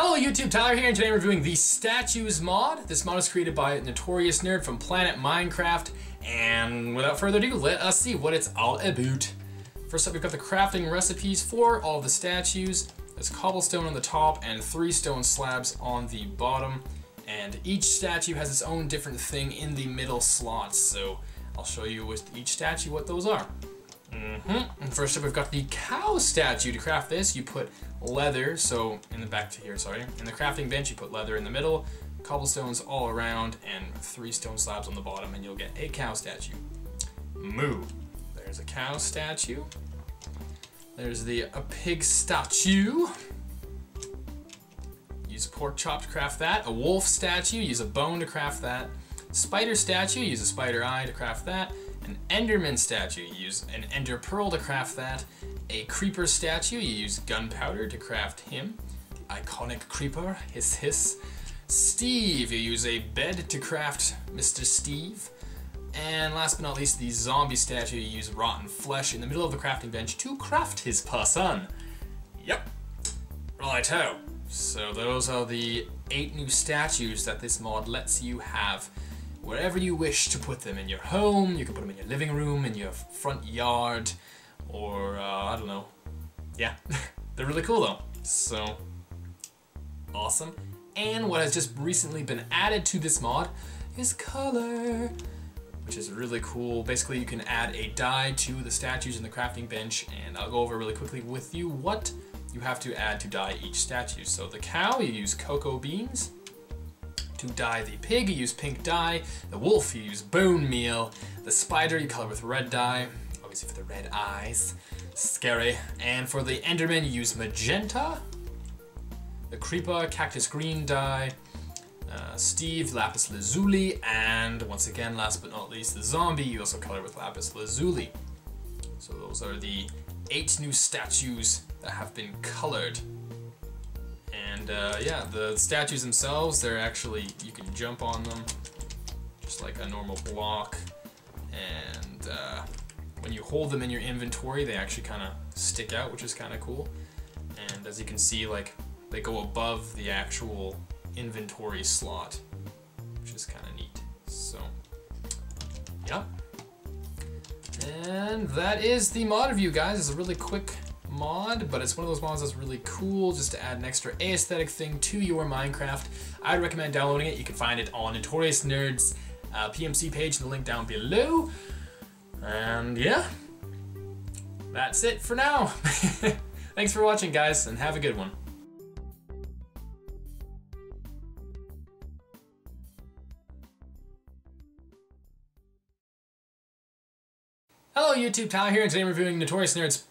Hello YouTube, Tyler here, and today I'm reviewing the Statues mod. This mod is created by a Notorious Nerd from Planet Minecraft, and without further ado, let us see what it's all about. First up, we've got the crafting recipes for all the statues. There's cobblestone on the top and three stone slabs on the bottom, and each statue has its own different thing in the middle slots, so I'll show you with each statue what those are. Mm -hmm. And first up, we've got the cow statue. To craft this, you put leather, so in the back to here, sorry. In the crafting bench, you put leather in the middle, cobblestones all around, and three stone slabs on the bottom, and you'll get a cow statue. Moo. There's a cow statue. There's the a pig statue. Use pork chop to craft that. A wolf statue, use a bone to craft that. Spider statue, use a spider eye to craft that. An Enderman statue, use an Ender Pearl to craft that. A Creeper statue, you use gunpowder to craft him. The iconic Creeper, hiss hiss. Steve, you use a bed to craft Mr. Steve. And last but not least, the zombie statue, you use rotten flesh in the middle of the crafting bench to craft his person. Yep. Righto. So those are the eight new statues that this mod lets you have wherever you wish to put them. In your home, you can put them in your living room, in your front yard, or uh, I don't know. Yeah, they're really cool though. So, awesome. And what has just recently been added to this mod is color, which is really cool. Basically, you can add a dye to the statues in the crafting bench, and I'll go over really quickly with you what you have to add to dye each statue. So the cow, you use cocoa beans. To dye the pig, you use pink dye. The wolf, you use bone meal. The spider, you color with red dye, obviously for the red eyes. Scary. And for the enderman, you use magenta. The creeper, cactus green dye. Uh, Steve, lapis lazuli. And once again, last but not least, the zombie, you also color with lapis lazuli. So those are the eight new statues that have been colored and uh, yeah, the statues themselves, they're actually, you can jump on them, just like a normal block. And uh, when you hold them in your inventory, they actually kind of stick out, which is kind of cool. And as you can see, like, they go above the actual inventory slot, which is kind of neat. So, yeah. And that is the mod review, guys. It's a really quick mod, but it's one of those mods that's really cool just to add an extra aesthetic thing to your Minecraft. I'd recommend downloading it. You can find it on Notorious Nerds uh, PMC page in the link down below. And yeah, that's it for now. Thanks for watching, guys, and have a good one. Hello YouTube, Tyler here, and today I'm reviewing Notorious Nerds.